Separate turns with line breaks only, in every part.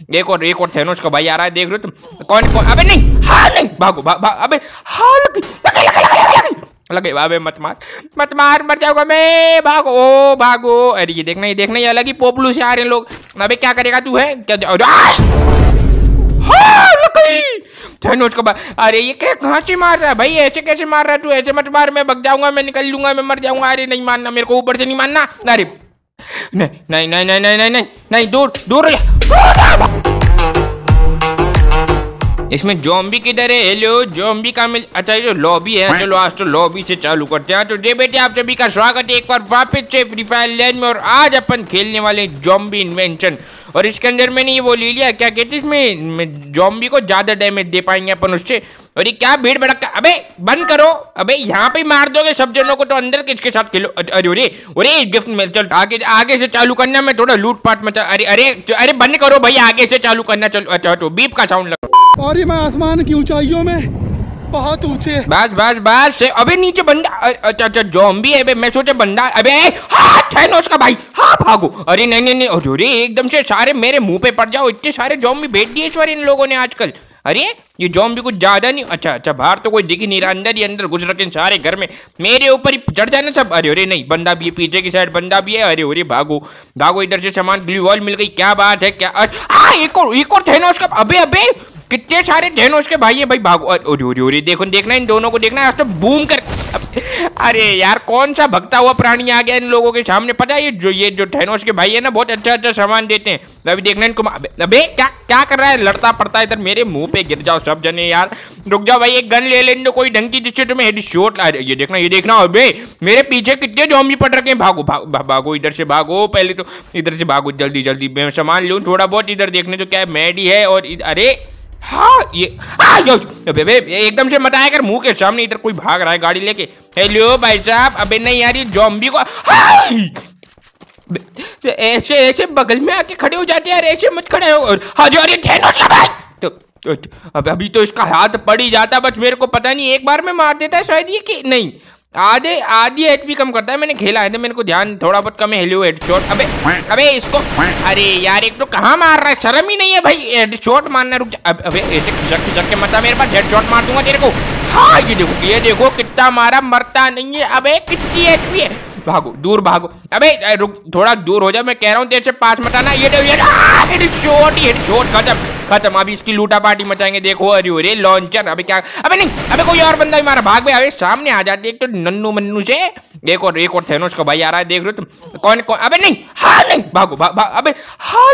एक और एक और थे का भाई आ रहा है देख रहे हो तुम? कौन कौन? अबे नहीं हाँ नहीं भागो भा, भा, अबे हाँ लगे लगे लगे लगे लगे लगे अबे मत मार मत मार मर जाऊँगा मैं भागो ओ भागो अरे ये देखना ये देखना ये अलग ही पोपलू से आ रहे हैं लोग अबे क्या करेगा तू है? क्या हाँ थेनोस का अरे ये क्या कहाँ से मार रहा है भाई ऐसे कैसे मार रहा है तू ऐसे मत मार मैं भग जाऊँगा मैं निकल लूँगा मैं मर जाऊँगा अरे नहीं मानना मेरे को ऊपर से नहीं मानना अरे नहीं नहीं नहीं नहीं नहीं नहीं नहीं दूर दूर इसमें जॉम्बी किधर है? हेलो जॉम्बी का मिल अच्छा जो लॉबी है चलो आज तो लॉबी से चालू करते हैं। तो जे बेटे आप सभी का स्वागत है एक बार वापस से फ्री फायर लैंड में और आज अपन खेलने वाले हैं जॉम्बी इन्वेंशन और इसके अंदर मैंने ये वो ले लिया क्या कहते हैं इसमें? जॉम्बी को ज़्यादा डैमेज दे पाएँगे अपन उससे। ये क्या भीड़ भड़का अबे बंद करो। अबे यहाँ पे मार दोगे सब जनों को तो अंदर किसके साथ खेलो? अरे अरे अरे अरे गिफ्ट मिल चल आगे आगे से चालू करना मैं थोड़ा लूट पाट में चल- अरे अरे अरे बंद करो भाई आगे से चालू करना चलो अच्छा तो बीप का साउंड लगा।
और ये मैं आसमान की ऊंचाइयों में बहुत ऊँचे।
बस बस बस अबे नीचे बंदा अच्छा अच्छा जॉम्बी है बे मैं सोचे बंदा अबे हाँ थैनोस का भाई हाँ भागो। अरे नहीं नहीं नहीं अरे अरे एकदम से सारे मेरे मुँह पे पड़ जाओ इतने सारे जॉम्बी भेज दिए इस बार इन लोगों ने आजकल। अरे, ये जॉम्बी कुछ ज़्यादा नहीं अच्छा अच्छा बाहर तो कोई दिख नहीं रहा, अंदर ही अंदर घुस रखे सारे घर में। मेरे ऊपर ही चढ़ जाना सब। अरे अरे, नहीं, बंदा भी है, पीछे की साइड बंदा भी है। अरे अरे, भागो भागो, इधर से सामान ब्लू वॉल मिल गई, क्या बात है, क्या आ, एक और एक और जहनो उसका अबे अबे, कितने सारे थैनोस के भाई है भाई, भागो। अरे अरे देखो, देखना इन दोनों को, देखना है तो बूम कर अरे यार कौन सा भगता हुआ प्राणी आ गया इन लोगों के सामने? पता है ये जो ये जो थैनोस के भाई है ना बहुत अच्छा अच्छा सामान देते हैं। अभी देखना इनको अबे, क्या क्या कर रहा है? लड़ता पड़ता है इधर मेरे मुँह पे गिर जाओ सब जने यार। रुक जाओ भाई एक गन ले लेने कोई ढंग की जिससे तुम्हें हेड शॉट ये देखना ये देखना अबे मेरे पीछे कितने जॉम्बी पड़ रखे हैं। भागो भागो इधर से भागो पहले तो इधर से भागो जल्दी जल्दी मैं सामान लूँ थोड़ा बहुत इधर देखने तो क्या मैडी है और अरे हाँ ये आ, यो, एकदम से मत आया कर मुँह के सामने इधर कोई भाग रहा है गाड़ी लेके। हेलो भाई साहब अबे नहीं यार ये जॉम्बी को! बे, ऐसे ऐसे बगल में आके खड़े हो जाते हैं यार ऐसे मत खड़े हो। और हाँ जो अरे भाई तो तो- अब अभी तो इसका हाथ पड़ ही जाता बस मेरे को पता नहीं एक बार में मार देता है शायद ये कि नहीं आधे आधी एचपी कम करता है मैंने खेला है तो मेरे को ध्यान थोड़ा बहुत कम है हेलो हेडशॉट अबे अबे इसको अरे यार एक तो कहाँ मार रहा है? शर्म ही नहीं है भाई हेडशॉट मारना रुक जा। अब अबे ऐसे खिसक खिसक के मत मेरे पास हेडशॉट मार दूँगा तेरे को। हाँ ये देखो ये देखो कितना मारा मरता नहीं है। अबे कितनी एचपी है? भागो दूर भागो। अबे रुक थोड़ा दूर हो जा मैं कह रहा हूँ तेरे से पास देखो, ये हेडशॉट हेडशॉट खत्म खत्म। अभी इसकी लूटा पार्टी मचाएँगे। देखो, अरे अरे लॉन्चर अबे क्या अबे नहीं, अबे कोई और बंदा भी मारा। भाग भाई, अबे सामने आ जाते एक तो नन्नू मन्नू से। एक और एक और थेनोस का भाई आ रहा है, देख रहे हो तुम। कौन कौन अबे नहीं हाँ नहीं। भागो भाग अबे हाँ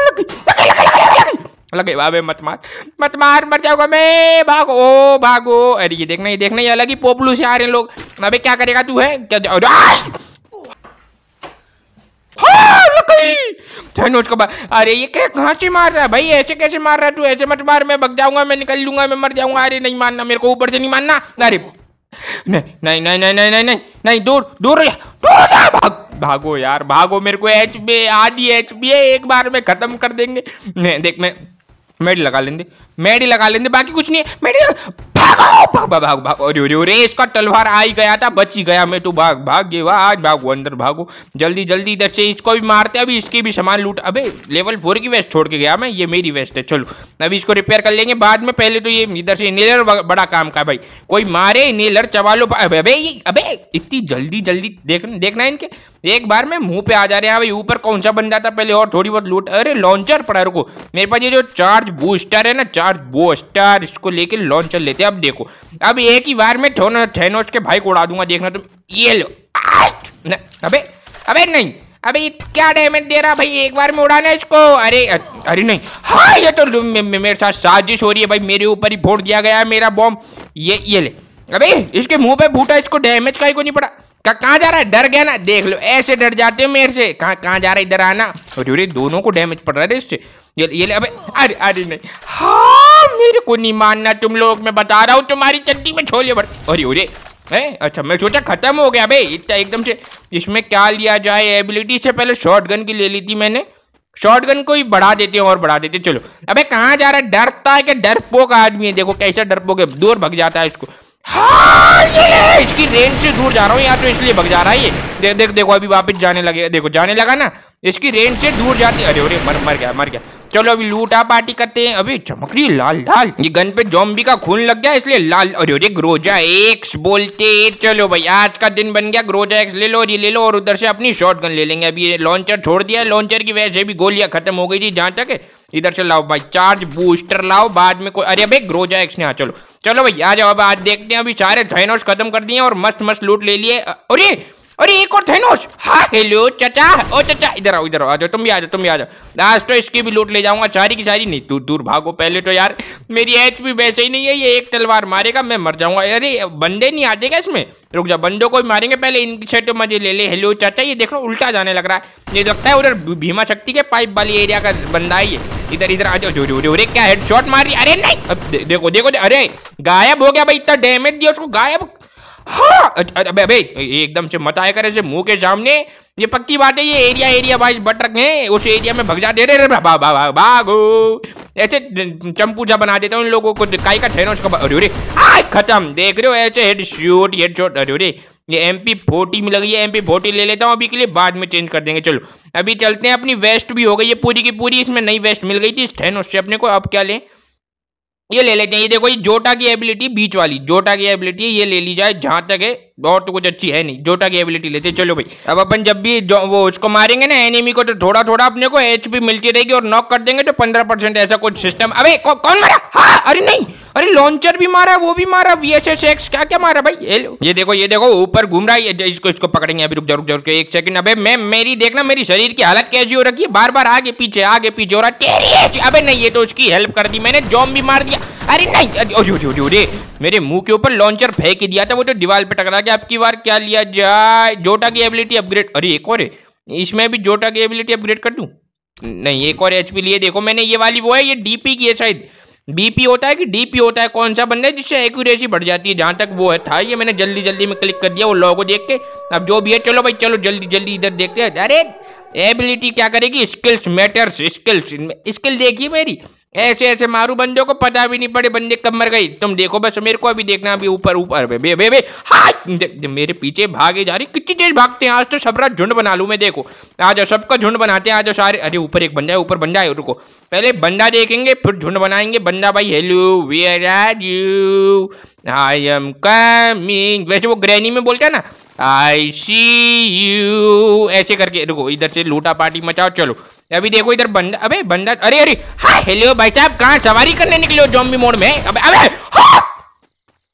लगे अबे मत मार। मत मार, मर जाऊँगा मैं। भागो, ओ, भागो। अरे ये देखना ये देखना, ये अलग ही पोपलू से आ रहे हैं लोग। अबे क्या करेगा तू, है? क्या! हाँ, अरे ये क्या कहाँ से मार रहा है भाई? ऐसे कैसे मार रहा है तू? ऐसे मत मार मैं भग जाऊँगा मैं निकल लूँगा मैं मर जाऊँगा। अरे नहीं मानना मेरे को ऊपर से नहीं मानना। अरे नहीं नहीं नहीं नहीं नहीं नहीं नहीं नहीं दूर दूर दूर जा भाग भागो यार भागो मेरे को एच बी आधी एच बी एक बार में खत्म कर देंगे। नहीं देख मैं मेडी लगा लेंगे। मेडी लगा लेते बाकी कुछ नहीं है। मेडी भागो भाग भाग भाग अरे अरे अरे इसका तलवार आ ही गया था बच ही गया मैं तो। भाग भाग गया वाह, आज भागो अंदर भागो। जल्दी जल्दी इधर से इसको भी मारते अभी इसकी भी सामान लूट अबे लेवल फोर की वेस्ट छोड़ के गया मैं ये मेरी वेस्ट है चलो। अभी इसको रिपेयर कर लेंगे बाद में पहले तो ये इधर से इनेलर बड़ा काम का भाई। कोई मारे इनेलर चबा लो अबे अबे इतनी जल्दी जल्दी देख देखना है इनके। एक बार में मुँह पे आ जा रहे हैं भाई ऊपर कौन सा बन जाता पहले और थोड़ी बहुत लूट अरे लॉन्चर पड़ा रुको। मेरे पास ये जो चार्ज बूस्टर है ना बूस्टर इसको लेके लॉन्चर लेते हैं। अब देखो, अब एक ही बार में थोनो, थैनोस के भाई को उड़ा दूँगा, देखना तुम। ये लो। अबे अबे नहीं, अबे क्या डैमेज दे रहा भाई? एक बार में उड़ाना इसको। अरे अरे नहीं। हाँ ये तो मेरे साथ साजिश हो रही है भाई। मेरे ऊपर ही फोड़ दिया गया है मेरा बॉम्ब ये ये ले। अबे, इसके मुँह पे फूटा इसको डैमेज का ही को नहीं पड़ा। का, कहाँ जा रहा है? डर गया ना? देख लो, ऐसे डर जाते हो मेरे से। कहाँ कहाँ जा रहा है? इधर आना। अरे अरे, दोनों को डैमेज पड़ रहा है इससे। ये ये ले, अबे, अरे अरे नहीं। हाँ! मेरे को नहीं मानना, तुम लोग, मैं बता रहा हूँ, तुम्हारी चड्डी में छोले बड़ अरे अरे, है? अच्छा मैं सोचा खत्म हो गया, भाई, इतना एकदम से इसमें क्या लिया जाए एबिलिटी से पहले शॉर्ट गन की ले ली थी मैंने। शॉर्ट गन को ही बढ़ा देते हैं, और बढ़ा देते चलो, अबे, कहाँ जा रहा है? डरता है कि डरपोक आदमी है, देखो कैसा डरपोक है। दूर भग जाता है इसको। हाँ ये इसकी रेंज से दूर जा रहा हूँ, यहाँ तो इसलिए भग जा रहा है ये। देख देख, देखो, अभी वापस जाने लगे देखो, जाने लगा ना? इसकी रेंज से दूर जाती अरे अरे, मर मर गया मर गया। चलो अभी लूटा पार्टी करते हैं। अभी चमक रही लाल लाल। ये गन पे जॉम्बी का खून लग गया, इसलिए लाल। अरे अरे ग्रोजा एक्स बोलते चलो भाई, आज का दिन बन गया ग्रोजा एक्स ले लो ये ले लो, और उधर से अपनी शॉर्ट गन ले लेंगे। अभी लॉन्चर छोड़ दिया लॉन्चर की वजह से भी गोलियाँ खत्म हो गई थी, जहाँ तक इधर से लाओ भाई चार्ज बूस्टर लाओ, बाद में कोई अरे भाई ग्रोजा एक्स ने हाँ चलो। चलो भाई, आ जाओ, अब आज देखते हैं। अभी सारे थाइनोस खत्म कर दिए और मस्त मस्त लूट ले लिए। अरे अरे एक और थेनोस हाँ हेलो चाचा। ओ चाचा इधर आओ इधर आओ। आ जाओ तुम भी आ जाओ तुम भी आ जाओ आज तो इसकी भी लूट ले जाऊँगा सारी की सारी। नहीं दूर दूर भागो पहले तो यार। मेरी एच भी वैसे ही नहीं है ये एक तलवार मारेगा मैं मर जाऊँगा। अरे बंदे नहीं आते क्या इसमें? रुक जा बंदों को मारेंगे पहले इनकी तो मज़े ले ले। हेलो चाचा ये देख लो उल्टा जाने लग रहा है। ये लगता है उधर भीमा शक्ति के पाइप वाली एरिया का बंदा है इधर इधर आ जाओ जो जो क्या हेडशॉट मार? रही अरे नहीं! अब दे, देखो देखो अरे गायब हो गया भाई इतना डैमेज दिया उसको गायब हाँ अबे अबे एकदम से मत आया करे से मुँह के सामने। ये पक्की बात है, ये एरिया एरिया वाइज बट रखे उस एरिया में भग जा दे रहे भाग भाग भागो। ऐसे चंपूजा बना देता हूँ इन लोगों को काई का ठहरो उसका, अरे खत्म। देख रहे हो, ऐसे हेड शूट हेड शॉट अरे अरे, ये एम पी फोर्टी में लगी है एम पी फोर्टी ले लेता हूँ, अभी के लिए बाद में चेंज कर देंगे, चलो। अभी चलते हैं, अपनी वेस्ट भी हो गई है, पूरी की पूरी, इसमें नई वेस्ट मिल गई थी, इस ठहनोस से अपने को, अब क्या लें? ये ले लेते हैं। ये देखो ये जोटा की एबिलिटी बीच वाली, जोटा की एबिलिटी ये ले ली जाए जहाँ तक है। और तो कुछ अच्छी है नहीं, जोटा की एबिलिटी लेते चलो भाई, अब अपन जब भी वो उसको मारेंगे ना एनिमी को तो थोड़ा थोड़ा अपने को एचपी मिलती रहेगी और नॉक कर देंगे तो पंद्रह परसेंट ऐसा कुछ सिस्टम अबे कौन मारा? हाँ अरे नहीं, अरे लॉन्चर भी मारा, वो भी मारा वी एस एस एक्स क्या क्या मारा भाई? ये लो। ये देखो ये देखो, ऊपर घूम रहा है इसको इसको पकड़ेंगे, अभी रुक जाओ रुक जाओ एक सेकंड अबे, मैं, मेरी, देखना, मेरी शरीर की हालत कैसी हो रखी है? बार बार आगे पीछे आगे पीछे हो रहा तेरी अबे नहीं, ये तो उसकी हेल्प कर दी मैंने, जॉम भी मार दिया। अरे नहीं, अरे मेरे मुँह के ऊपर लॉन्चर फेंक दिया था, वो तो दीवार पे टकरा गया। आपकी बार क्या लिया जाए? जोटा की एबिलिटी अपग्रेड अरे, एक और है। इसमें भी जोटा की एबिलिटी अपग्रेड कर दूँ? नहीं, एक और एचपी लिए। देखो, मैंने ये वाली वो है, ये डीपी की है शायद। बीपी होता है कि डीपी होता है? कौन सा बंदा है जिससे एक्यूरेसी बढ़ जाती है? जहाँ तक वो है, था ये मैंने जल्दी जल्दी में क्लिक कर दिया वो लोगो देख के। अब जो भी है, चलो भाई, चलो जल्दी जल्दी इधर देखते हैं। अरे एबिलिटी क्या करेगी? स्किल्स मैटर्स स्किल्स स्किल देखिए मेरी? ऐसे ऐसे मारू बंदों को पता भी नहीं पड़े, बंदे कब मर गई तुम देखो, बस मेरे को अभी देखना, अभी ऊपर ऊपर। बे मेरे पीछे भागे जा रही, कितनी तेज भागते हैं आज तो सबरा झुंड बना लू मैं, देखो। आ जाओ सबका झुंड बनाते हैं आ जाओ सारे, अरे ऊपर एक बंदा है, ऊपर बंदा है, रुको। पहले बंदा देखेंगे, फिर झुंड बनाएँगे। बंदा भाई hello where are you I am coming वैसे वो ग्रैनी में बोलते हैं ना आई सी यू ऐसे करके, रुको, इधर से लूटा पार्टी मचाओ, चलो। अभी देखो इधर बंदा, अबे बंदा, अरे अरे हाँ हेलो भाई साहब, कहाँ सवारी करने निकले हो जॉम्बी मोड में? अबे अबे हाँ!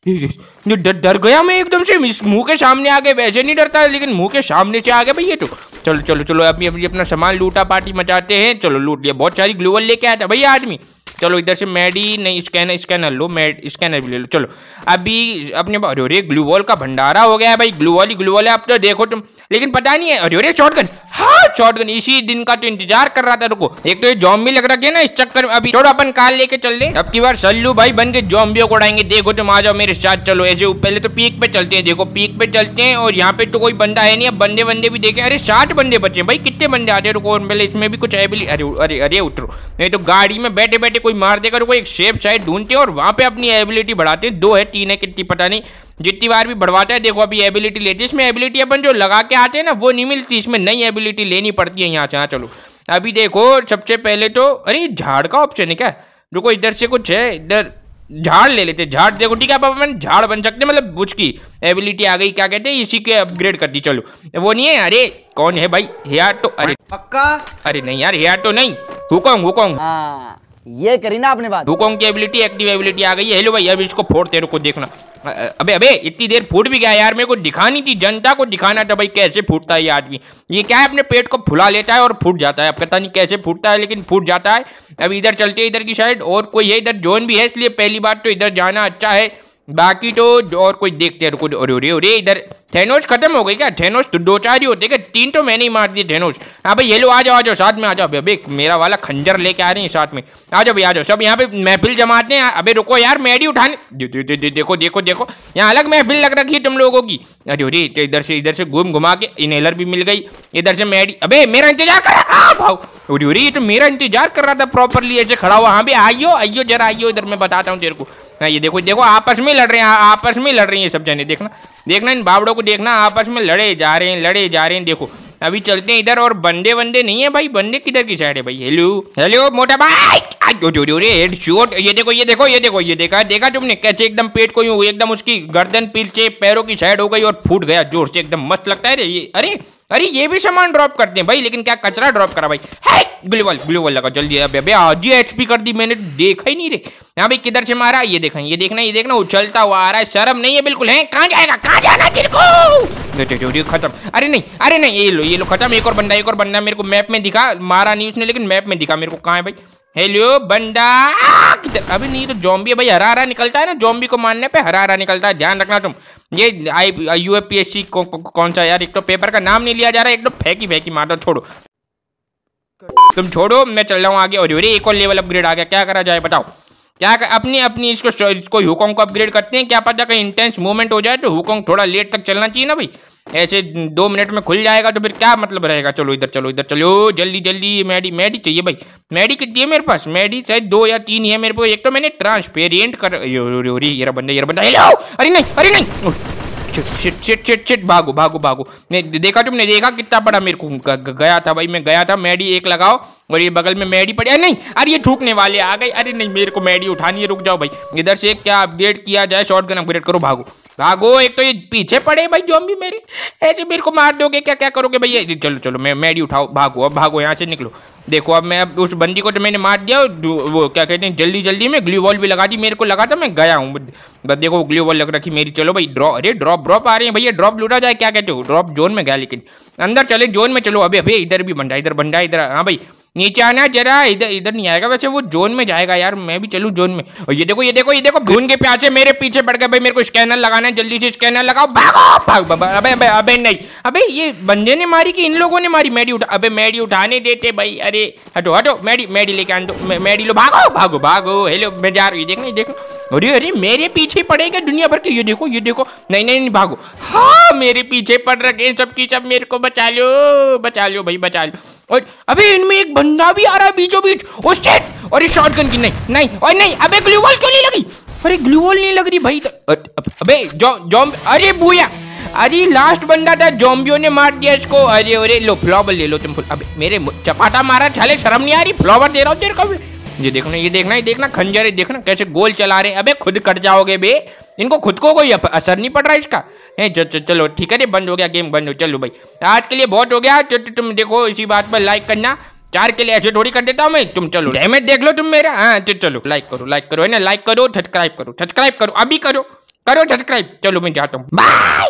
डर डर गया मैं एकदम से। मुँह के सामने आ गए वैसे नहीं डरता, लेकिन मुँह के सामने से आ भैया तो। चलो चलो चलो, अभी अभी अपना सामान लूटा पार्टी मचाते हैं। चलो, लूट लिया। बहुत सारी ग्लोबल लेके आया था भैया आदमी। चलो, इधर से मेडी नहीं स्कैनर स्कैनर लो मेड स्कैनर भी ले लो। चलो, अभी अपने अरे ग्लू वॉल का भंडारा हो गया है भाई। ग्लू वॉल ही ग्लू वॉल है अब तो देखो तुम। लेकिन पता नहीं है, अरे अरे शॉटगन हाँ शॉटगन इसी दिन का तो इंतज़ार कर रहा था, रुको। एक तो ये जॉम्बी लग रखे ना, इस चक्कर में। अभी थोड़ा अपन कार लेके चल ले। अब की बार सल्लू भाई बन के जॉम्बियों को उड़ाएँगे। देखो तुम, आ जाओ मेरे साथ, चलो। ऐसे पहले तो पीक पे चलते हैं, देखो। पीक पे चलते हैं, और यहाँ पे तो कोई बंदा है नहीं। अब बंदे बंदे भी देखे। अरे, साठ बंदे बचे भाई। कितने बंदे आते रुको, और पहले इसमें भी कुछ एबिलिटी अरे अरे अरे, उतरो। नहीं तो गाड़ी में बैठे बैठे कोई मार देगा रुको एक शेप साइड ढूंढते हैं और वहाँ पे अपनी एबिलिटी बढ़ाते हैं। दो है तीन है कितनी पता नहीं। जितनी बार भी बढ़वाता है देखो अभी एबिलिटी लेते हैं। इसमें एबिलिटी अपन जो लगा के आते हैं ना वो नहीं मिलती। इसमें नई एबिलिटी लेनी पड़ती है यहाँ से। हाँ चलो। अभी देखो सबसे पहले तो अरे झाड़ का ऑप्शन है क्या? रुको इधर से कुछ है इधर झाड़ ले लेते झाड़ देखो ठीक है अब अपन झाड़ बन सकते हैं मतलब बुझ की। एबिलिटी आ गई क्या कहते हैं इसी के अपग्रेड कर दी चलो। वो नहीं है अरे कौन है भाई? हेयर तो अरे।
पक्का?
अरे नहीं यार हेयर तो नहीं। हुकोंग हुकोंग।
हाँ। ये करी ना आपने बात।
हुकोंग की एबिलिटी एक्टिव एबिलिटी आ गई है। हेलो भाई, अब इसको फोड़, तेरे को देखना। अबे अबे, इतनी देर फूट भी गया यार, मेरे को दिखानी थी, जनता को दिखाना था भाई, कैसे फूटता है ये आदमी। ये क्या है, अपने पेट को फुला लेता है और फूट जाता है। अब पता नहीं कैसे फूटता है, लेकिन फूट जाता है। अब इधर चलते हैं, इधर की साइड और कोई है इधर, जोन भी है, इसलिए पहली बार तो इधर जाना अच्छा है। बाकी तो और कोई देखते हैं रुको अरे अरे इधर थेनोस खत्म हो गई क्या? थेनोस तो दो चार ही होते तीन तो मैंने ही मार दिए थेनोस हाँ भाई ये लो आ जाओ आ जाओ साथ में आ जाओ। अबे मेरा वाला खंजर लेके आ रहे हैं साथ में। आ जाओ भाई आ जाओ। सब यहाँ पे महफिल जमाते हैं। अबे रुको यार मैडी उठाने। दे, दे, दे, दे, देखो देखो देखो। यहाँ अलग महफिल लग रखी है तुम लोगों की। अरे अरे तो इधर से इधर से घूम घुमा के इनहेलर भी मिल गई। इधर से मैडी। अबे मेरा इंतज़ार कर अरे ये तो मेरा इंतज़ार कर रहा था प्रॉपरली ऐसे खड़ा हुआ। हाँ भी आइयो आइयो जरा आइयो इधर मैं बताता हूँ तेरे को। हाँ ये देखो देखो, आपस में लड़ रहे हैं, आपस में लड़ रही हैं सब जने, देखना देखना इन बावड़ों को देखना, आपस में लड़े जा रहे हैं, लड़े जा रहे हैं, देखो, अभी चलते हैं इधर और बंदे बंदे नहीं है भाई, बंदे किधर की साइड है भाई हेलो हेलो मोटा भाई शॉट ये देखो ये देखो ये देखो, ये देखा देखा तुमने? कैसे एकदम पेट को यूँ, एकदम उसकी गर्दन, पीछे पैरों की साइड हो गई और फूट गया, ज़ोर से एकदम मस्त लगता है ये, अरे अरे, ये भी सामान ड्रॉप करते हैं भाई, लेकिन क्या कचरा ड्रॉप करा भाई? है ग्लूवल ग्लूवल लगा, जल्दी, अबे अबे, आज ही एचपी कर दी मैंने, देखा ही नहीं रे। यहाँ भाई किधर से मारा? ये देखा ये देखना ये देखना उछलता हुआ आ रहा है, शर्म नहीं है, बिल्कुल, है, कहाँ जाएगा, कहाँ जाना तेरे को? खत्म। अरे नहीं अरे नहीं, ये लो ये लो, खत्म, एक और बंदा, एक और बंदा मेरे को मैप में दिखा, मारा नहीं उसने, लेकिन मैप में दिखा मेरे को, कहाँ है भाई? हेलो बंदा। अभी नहीं तो जॉम्बी भाई हरा हरा निकलता है ना जॉम्बी को मारने पे हरा हरा निकलता है, ध्यान रखना तुम। ये I U P S C कौन सा यार? एक तो पेपर का नाम नहीं लिया जा रहा है एक तो फेंकी फेंकी मार दो, छोड़ो। तुम छोड़ो, मैं चल रहा हूँ आगे, और एक और लेवल अपग्रेड आ गया, क्या करा जाए बताओ। क्या अपनी अपनी इसको इसको हुकोंग को अपग्रेड करते हैं? क्या पता कहीं इंटेंस मूवमेंट हो जाए तो हुकोंग थोड़ा लेट तक चलना चाहिए ना भाई? ऐसे दो मिनट में खुल जाएगा तो फिर क्या मतलब रहेगा? चलो इधर चलो इधर, चलो, जल्दी जल्दी मैडी मैडी चाहिए भाई। मैडी कितनी है मेरे पास? मैडी शायद दो या तीन ही है मेरे को। एक तो मैंने ट्रांसपेरेंट कर बंदा, ये बंदा। हेलो अरे नहीं अरे नहीं! शिट शिट शिट शिट भागो भागो भागो। ने देखा तुमने, देखा कितना बड़ा मेरे को गया था भाई। मैं गया था मैडी एक लगाओ। और ये बगल में मैडी पड़ी। नहीं, अरे ये ठूकने वाले आ गए। अरे नहीं, मेरे को मैडी उठानी है, रुक जाओ भाई। इधर से क्या अपग्रेड किया जाए? शॉर्ट गन अपग्रेड करो, भागो। भागो, एक तो ये पीछे पड़े भाई जो भी मेरे। ऐसे मेरे को मार दोगे, क्या क्या करोगे भैया? चलो चलो, मैं मैडी उठाओ, भागो, अब भागो, यहाँ से निकलो। देखो, अब मैं, अब उस बंदी को तो मैंने मार दिया वो क्या कहते हैं, जल्दी जल्दी में ग्लू बॉल भी लगा दी, मेरे को लगा था मैं गया हूँ। बस देखो ग्लू बॉल लग रखी मेरी। चलो भाई ड्रॉप अरे ड्रॉप ड्रॉप आ रहे हैं भैया ड्रॉप लूटा जाए, क्या कहते हो? ड्रॉप जोन में गया लेकिन। अंदर चले जोन में चलो। अभी अभी इधर भी बंदा, इधर बंदा, इधर हाँ भाई नीचे आना जरा, इधर इधर नहीं आएगा। वैसे वो जोन में जाएगा यार, मैं भी चलूँ जोन में। और ये देखो ये देखो ये देखो भून के प्यासे मेरे पीछे पड़ गए। भाई, मेरे को स्कैनर लगाना है, जल्दी से स्कैनर लगाओ। भागो, भाग अबे अबे अबे नहीं। अबे, ये बंदे ने मारी कि इन लोगों ने मारी? मैडी उठा अबे, मैडी उठाने देते भाई। अरे, हटो हटो, मैडी मैडी लेके आन मैडी लो, भागो भागो भागो। हेलो, मैं जा रही देखना देखो अरे अरे, मेरे पीछे पड़ेगा दुनिया भर के? ये देखो ये देखो। नहीं नहीं नहीं, भागो। हाँ मेरे पीछे पड़ रखे सब की सब मेरे को बचा लो बचा लो, भाई, बचा लो। और अबे इनमें एक बंदा भी आ रहा है बीचों बीच। ओ शिट और ये शॉटगन की नहीं नहीं और नहीं अबे ग्लू वॉल क्यों नहीं लगी? अरे ग्लू वॉल नहीं लग रही भाई तो, अबे जॉम अरे बुया अरे लास्ट बंदा था जॉम्बियो ने मार दिया इसको। अरे अरे लो फ्लावर ले लो तुम अबे मेरे चपाटा मारा छाले शर्म नहीं आ रही? फ्लावर दे रहा हूँ तेरे को। ये देखना ये देखना ये देखना खंजर देखना कैसे गोल चला रहे अबे खुद कट जाओगे बे। इनको खुद को कोई असर नहीं पड़ रहा इसका। है चलो ठीक है बंद हो गया गेम बंद हो चलो भाई। आज के लिए बहुत हो गया तुम देखो इसी बात पर लाइक करना। चार के लिए ऐसे थोड़ी कर देता हूँ मैं तुम चलो। डैमेज देख लो तुम मेरा। हाँ चलो लाइक करो लाइक करो है ना? लाइक करो सब्सक्राइब करो सब्सक्राइब करो अभी करो करो सब्सक्राइब चलो मैं जाता हूँ। बाय